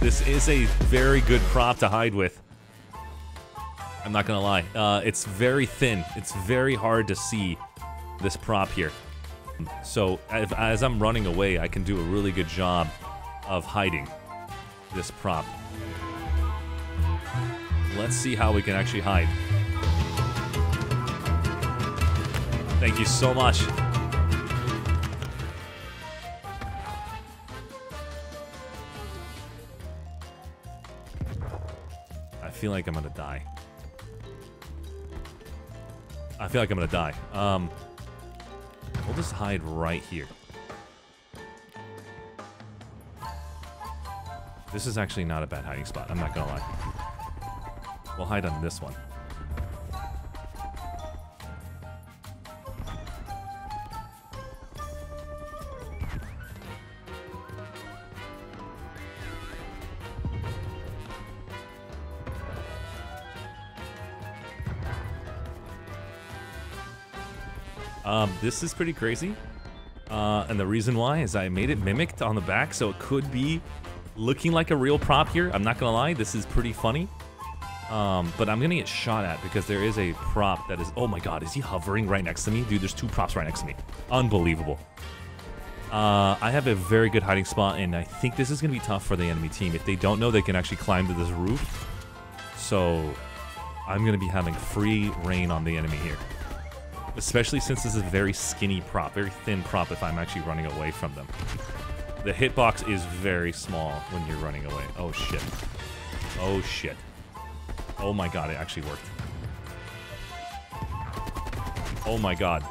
This is a very good prop to hide with. I'm not gonna lie. Uh, it's very thin. It's very hard to see this prop here. So as, as I'm running away, I can do a really good job of hiding this prop. Let's see how we can actually hide. Thank you so much. I feel like I'm gonna die. I feel like I'm gonna die. Um, we'll just hide right here. This is actually not a bad hiding spot. I'm not gonna lie. We'll hide on this one. Um, this is pretty crazy. Uh, and the reason why is I made it mimicked on the back, so it could be looking like a real prop here. I'm not gonna lie, this is pretty funny. Um, but I'm gonna get shot at because there is a prop that is. Oh my god, is he hovering right next to me? Dude, there's two props right next to me. Unbelievable. Uh, I have a very good hiding spot, and I think this is gonna be tough for the enemy team. If they don't know they can actually climb to this roof, so I'm gonna be having free reign on the enemy here. Especially since this is a very skinny prop, very thin prop if I'm actually running away from them. The hitbox is very small when you're running away. Oh shit. Oh shit. Oh my god, it actually worked. Oh my god.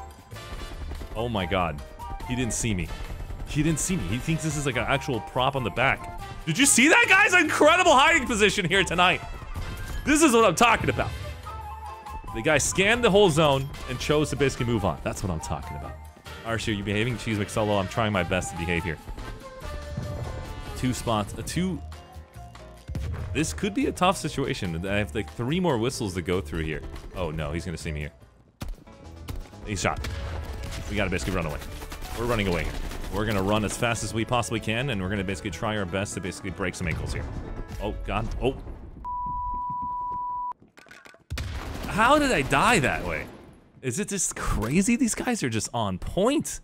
Oh my god. He didn't see me. He didn't see me. He thinks this is like an actual prop on the back. Did you see that, guys? Incredible hiding position here tonight. This is what I'm talking about. The guy scanned the whole zone and chose to basically move on. That's what I'm talking about. Arshee, you behaving? Cheese McSolo, I'm trying my best to behave here. Two spots. A two... This could be a tough situation. I have like three more whistles to go through here. Oh no, he's gonna see me here. He's shot. We gotta basically run away. We're running away here. We're gonna run as fast as we possibly can, and we're gonna basically try our best to basically break some ankles here. Oh god. Oh. How did I die that way? Is it just crazy? These guys are just on point.